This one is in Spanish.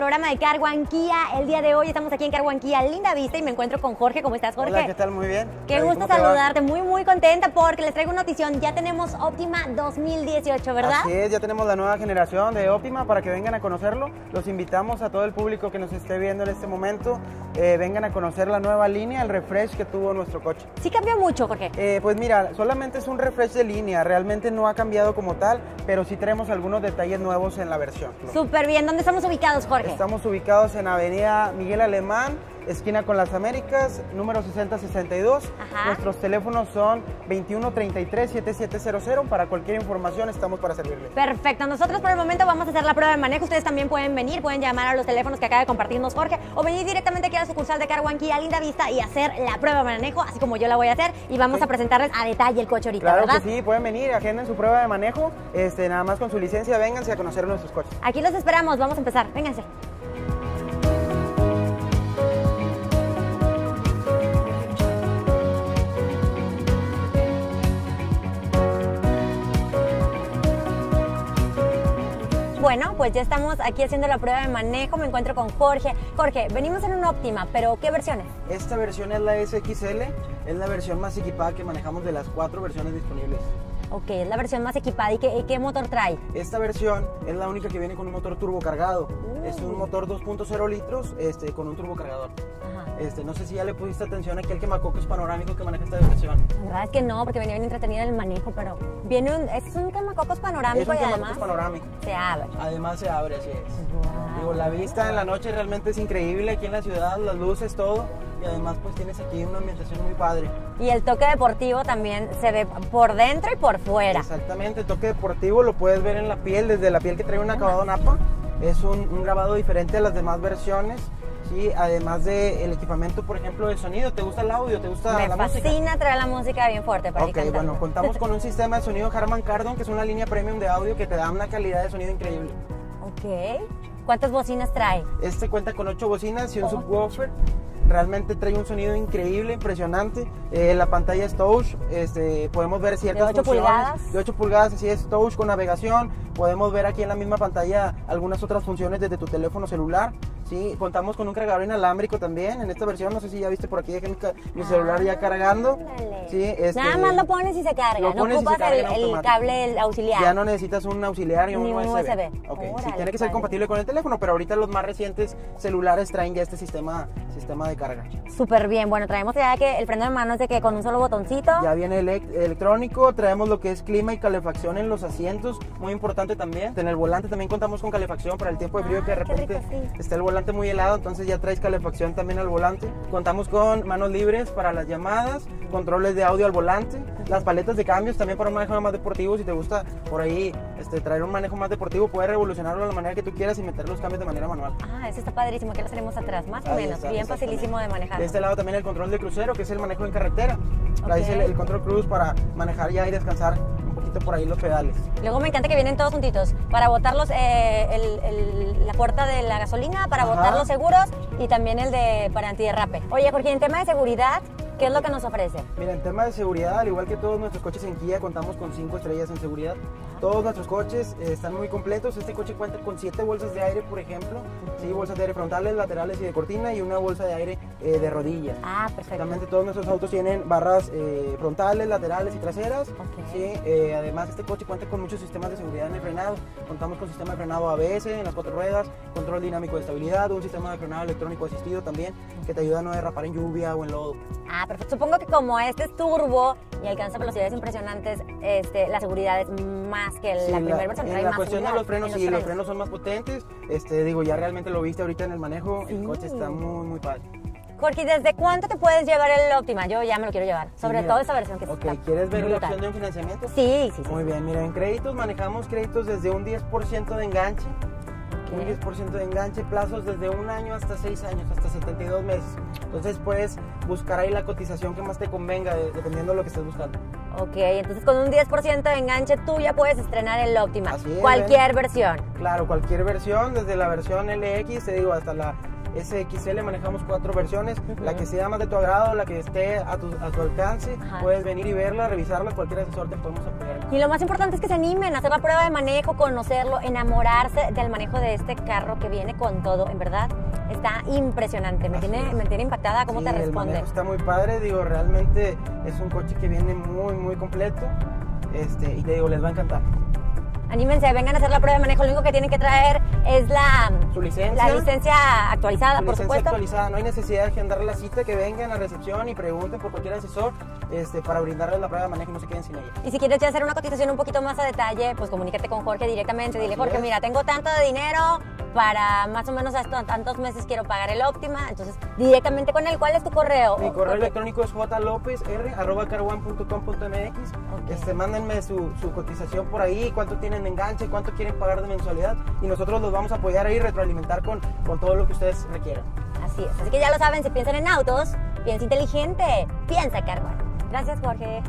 programa de Carguanquía. El día de hoy estamos aquí en Carguanquía, Linda Vista, y me encuentro con Jorge. ¿Cómo estás, Jorge? Hola, ¿qué tal? Muy bien. Qué gusto saludarte, muy muy contenta porque les traigo una notición. Ya tenemos Optima 2018, ¿verdad? Así es, ya tenemos la nueva generación de Optima para que vengan a conocerlo. Los invitamos a todo el público que nos esté viendo en este momento. eh, vengan a conocer la nueva línea, el refresh que tuvo nuestro coche. Sí cambió mucho, Jorge. Eh, pues mira, solamente es un refresh de línea, realmente no ha cambiado como tal, pero sí tenemos algunos detalles nuevos en la versión. Súper bien. ¿Dónde estamos ubicados, Jorge? Estamos ubicados en Avenida Miguel Alemán, esquina con las Américas, número 6062. Ajá. Nuestros teléfonos son 2133-7700. Para cualquier información estamos para servirles. Perfecto, nosotros por el momento vamos a hacer la prueba de manejo. Ustedes también pueden venir, pueden llamar a los teléfonos que acaba de compartirnos Jorge o venir directamente aquí a la sucursal de Carhuanquí a Linda Vista y hacer la prueba de manejo, así como yo la voy a hacer. Y vamos Sí. a presentarles a detalle el coche ahorita, Claro ¿verdad? que sí, pueden venir, agenden su prueba de manejo, este, nada más con su licencia, vénganse a conocer nuestros coches. Aquí los esperamos, vamos a empezar. Vénganse. Bueno, pues ya estamos aquí haciendo la prueba de manejo. Me encuentro con Jorge. Jorge, venimos en un Optima, pero ¿qué versiones? Esta versión es la SXL, es la versión más equipada que manejamos de las cuatro versiones disponibles. Ok, es la versión más equipada. ¿Y qué, qué motor trae? Esta versión es la única que viene con un motor turbocargado. Es un motor 2.0 litros este, con un turbocargador. Ajá. Este, no sé si ya le pusiste atención a aquel quemacocos panorámico que maneja esta versión. La verdad es que no, porque venía bien entretenida en el manejo, pero viene un, es un quemacocos panorámico Es un y además panorámico. se abre. Además se abre, así es. Wow. Digo, la vista en la noche realmente es increíble aquí en la ciudad, las luces, todo. Y además pues tienes aquí una ambientación muy padre. Y el toque deportivo también se ve por dentro y por fuera. Exactamente, el toque deportivo lo puedes ver en la piel, desde la piel que trae un acabado napa. Es un, un grabado diferente a las demás versiones. Sí, además del equipamiento, por ejemplo, de sonido. ¿Te gusta el audio? ¿Te gusta Me la música? fascina traer la música bien fuerte para Ok, bueno, contamos con un sistema de sonido Harman Kardon, que es una línea premium de audio que te da una calidad de sonido increíble. Ok. ¿Cuántas bocinas trae? Este cuenta con 8 bocinas y un Ocho. subwoofer. Realmente trae un sonido increíble, impresionante. Eh, la pantalla es touch, este, podemos ver ciertas ocho funciones. pulgadas? De 8 pulgadas, así es, touch con navegación. Podemos ver aquí en la misma pantalla algunas otras funciones desde tu teléfono celular. Sí, contamos con un cargador inalámbrico también en esta versión. No sé si ya viste por aquí, dejé mi, celular ya cargando. Ándale. Sí, este, Nada más lo pones y se carga. lo no pones y se ocupas carga el, cable el auxiliar. Ya no necesitas un auxiliar y un, Ni un USB. USB. Ok, sí, Órale, tiene que ser compatible con el teléfono, pero ahorita los más recientes celulares traen ya este sistema, sistema de carga. Súper bien. Bueno, traemos ya que el freno de mano es de que con un solo botoncito. Ya viene elec- electrónico, traemos lo que es clima y calefacción en los asientos, muy importante también. En el volante también contamos con calefacción para el tiempo de frío que de Ah, qué rico, repente sí. está el volante muy helado, entonces ya traes calefacción también al volante. Contamos con manos libres para las llamadas, controles de audio al volante, las paletas de cambios también para un manejo más deportivo. Si te gusta por ahí este, traer un manejo más deportivo, puedes revolucionarlo de la manera que tú quieras y meter los cambios de manera manual. Ah, ese está padrísimo. Aquí lo tenemos atrás, más o menos. está, bien facilísimo de manejar. De este lado también el control de crucero, que es el manejo en carretera. Traes el, el control cruz para manejar ya y descansar poquito por ahí los pedales. Luego me encanta que vienen todos juntitos. Para botar los, eh, el- el- la puerta de la gasolina, para Ajá. botar los seguros y también el de para antiderrape. Oye, Jorge, en tema de seguridad, ¿qué es lo que nos ofrece? Mira, en tema de seguridad, al igual que todos nuestros coches en Kia, contamos con 5 estrellas en seguridad. Todos nuestros coches eh, están muy completos. Este coche cuenta con 7 bolsas de aire, por ejemplo. Sí, bolsas de aire frontales, laterales y de cortina y una bolsa de aire eh, de rodillas. Ah, perfecto. Todos nuestros autos tienen barras eh, frontales, laterales y traseras. Ok. Sí, eh, además este coche cuenta con muchos sistemas de seguridad en el frenado. Contamos con sistema de frenado ABS en las cuatro ruedas, control dinámico de estabilidad, un sistema de frenado electrónico asistido también que te ayuda a no derrapar en lluvia o en lodo. Ah, perfecto. Supongo que como este es turbo y alcanza velocidades impresionantes, este, la seguridad es más que Sí, la primera versión. En trae la más cuestión de los frenos, en sí, los frenos son más potentes. Este, digo, ya realmente lo viste ahorita en el manejo. Sí. El coche está muy, muy padre. Jorge, ¿desde cuánto te puedes llevar el Optima? Yo ya me lo quiero llevar. Sobre mira. todo esa versión que Ok, está ¿quieres ver la brutal. opción de un financiamiento? Sí, sí, sí. Muy bien, mira, en créditos manejamos créditos desde un 10% de enganche, un 10% de enganche, plazos desde un año hasta 6 años, hasta 72 meses. Entonces puedes buscar ahí la cotización que más te convenga, de- dependiendo de lo que estés buscando. Ok, entonces con un 10% de enganche tú ya puedes estrenar el Optima. Es, Cualquier versión. Claro, cualquier versión, desde la versión LX, te digo, hasta la SXL manejamos cuatro versiones, la que sea más de tu agrado, la que esté a tu, a tu alcance, Ajá. puedes venir y verla, revisarla, cualquier asesor te podemos apoyar. Y lo más importante es que se animen a hacer la prueba de manejo, conocerlo, enamorarse del manejo de este carro que viene con todo. En verdad, está impresionante. Me, Así tiene, es. me tiene impactada cómo Sí, te el responde. manejo está muy padre, digo, realmente es un coche que viene muy, muy completo. Este, y te digo, les va a encantar. Anímense, vengan a hacer la prueba de manejo. Lo único que tienen que traer es la, Su licencia. la licencia actualizada, Su por licencia supuesto. actualizada, no hay necesidad de agendar la cita, que vengan a recepción y pregunten por cualquier asesor este, para brindarles la prueba de manejo y no se queden sin ella. Y si quieres ya hacer una cotización un poquito más a detalle, pues comunícate con Jorge directamente. Dile, Jorge, mira, tengo tanto de dinero para más o menos a estos tantos meses quiero pagar el óptima. Entonces, directamente con él, ¿cuál es tu correo? Mi correo electrónico es jlopezr.carwan.com.mx. Ok. Este, mándenme su, su cotización por ahí, cuánto tienen de enganche, cuánto quieren pagar de mensualidad y nosotros los vamos a apoyar ahí retroalimentar con, con todo lo que ustedes requieran. Así es. Así que ya lo saben, si piensan en autos, piensa inteligente, piensa Carwan. Gracias, Jorge.